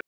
何